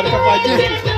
Era capaz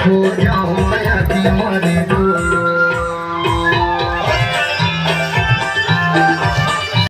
खोजा होया की मन